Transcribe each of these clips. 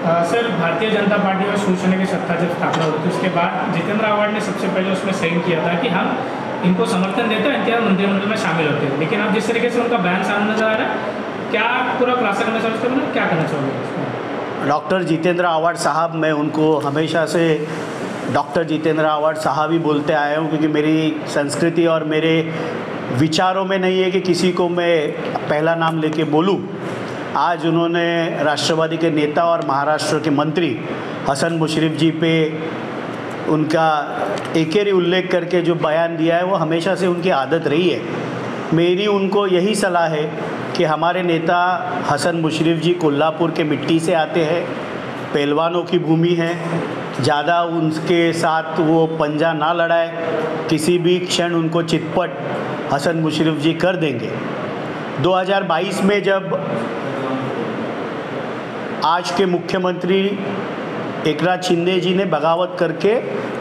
Sir, Bharatiya Janata party और शिवसेना की सत्ता जब स्थापना हुई थी, उसके बाद जितेंद्र आवाड ने सबसे पहले उसमें साइन किया था कि हम इनको समर्थन देते हैं इनके मंत्रिमंडल में शामिल होते हैं लेकिन अब जिस तरीके से उनका बयान सामने नज़र आ रहा है, क्या पूरा खुलासा करना बारे में क्या करना चाहोगे? डॉक्टर जितेंद्र आवाड साहब, मैं उनको हमेशा से डॉक्टर जितेंद्र आवाड साहब ही बोलते आया हूँ, क्योंकि मेरी संस्कृति और मेरे विचारों में नहीं है कि किसी को मैं पहला नाम लेके बोलूँ आज उन्होंने राष्ट्रवादी के नेता और महाराष्ट्र के मंत्री हसन मुशरफ जी पे उनका एकेरी उल्लेख करके जो बयान दिया है, वो हमेशा से उनकी आदत रही है। मेरी उनको यही सलाह है कि हमारे नेता हसन मुशरफ जी कोल्हापुर के मिट्टी से आते हैं, पहलवानों की भूमि है, ज़्यादा उनके साथ वो पंजा ना लड़ाए, किसी भी क्षण उनको चितपट हसन मुशरफ जी कर देंगे। 2022 में जब आज के मुख्यमंत्री एकनाथ शिंदे जी ने बगावत करके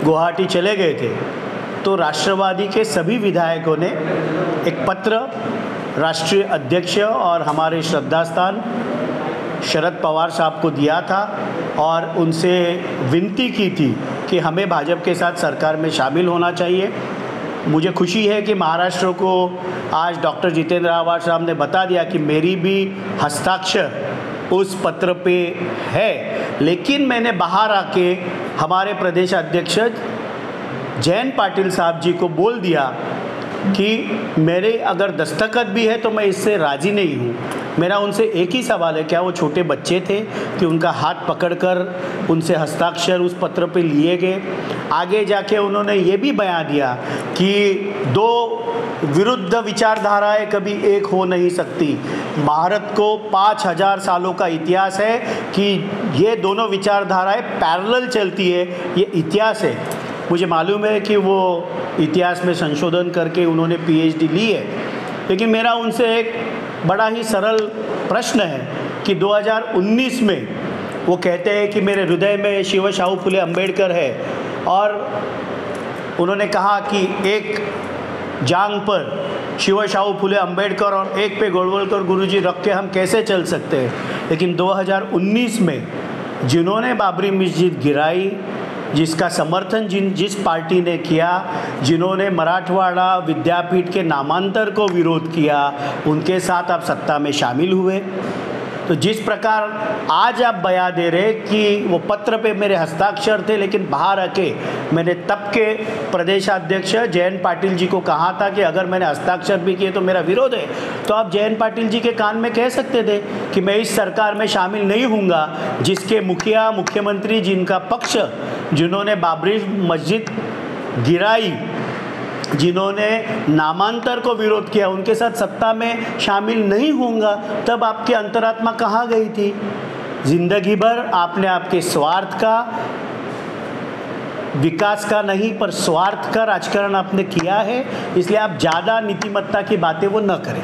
गुवाहाटी चले गए थे। तो राष्ट्रवादी के सभी विधायकों ने एक पत्र राष्ट्रीय अध्यक्ष और हमारे श्रद्धास्थान शरद पवार साहब को दिया था और उनसे विनती की थी कि हमें भाजपा के साथ सरकार में शामिल होना चाहिए। मुझे खुशी है कि महाराष्ट्र को आज डॉक्टर जितेंद्र आवाड साहब ने बता दिया कि मेरी भी हस्ताक्षर उस पत्र पे है। लेकिन मैंने बाहर आके हमारे प्रदेश अध्यक्ष जैन पाटिल साहब जी को बोल दिया कि मेरे अगर दस्तखत भी है तो मैं इससे राज़ी नहीं हूँ। मेरा उनसे एक ही सवाल है, क्या वो छोटे बच्चे थे कि उनका हाथ पकड़कर उनसे हस्ताक्षर उस पत्र पे लिए गए? आगे जाके उन्होंने ये भी बयान दिया कि दो विरुद्ध विचारधाराएँ कभी एक हो नहीं सकती। भारत को पाँच हज़ार सालों का इतिहास है कि ये दोनों विचारधाराएँ पैरेलल चलती है। ये इतिहास है। मुझे मालूम है कि वो इतिहास में संशोधन करके उन्होंने पीएचडी ली है। लेकिन मेरा उनसे एक बड़ा ही सरल प्रश्न है कि 2019 में वो कहते हैं कि मेरे हृदय में शिव शाहू फुले अंबेडकर है और उन्होंने कहा कि एक जांग पर शिव शाहू, फुले अंबेडकर और एक पे गोलवलकर गुरुजी रख के हम कैसे चल सकते हैं? लेकिन 2019 में जिन्होंने बाबरी मस्जिद गिराई, जिसका समर्थन जिन, जिस पार्टी ने किया, जिन्होंने मराठवाड़ा विद्यापीठ के नामांतर को विरोध किया, उनके साथ आप सत्ता में शामिल हुए। तो जिस प्रकार आज आप बया दे रहे कि वो पत्र पे मेरे हस्ताक्षर थे, लेकिन बाहर आके मैंने तब के प्रदेशाध्यक्ष जयंत पाटिल जी को कहा था कि अगर मैंने हस्ताक्षर भी किए तो मेरा विरोध है। तो आप जयंत पाटिल जी के कान में कह सकते थे कि मैं इस सरकार में शामिल नहीं हूँगा जिसके मुखिया, मुख्यमंत्री जिनका पक्ष, जिन्होंने बाबरी मस्जिद गिराई जिन्होंने नामांतर को विरोध किया, उनके साथ सत्ता में शामिल नहीं होऊँगा, तब आपकी अंतरात्मा कहाँ गई थी? ज़िंदगी भर आपने आपके स्वार्थ का, विकास का नहीं, पर स्वार्थ का राजकारण आपने किया है, इसलिए आप ज़्यादा नीतिमत्ता की बातें वो न करें।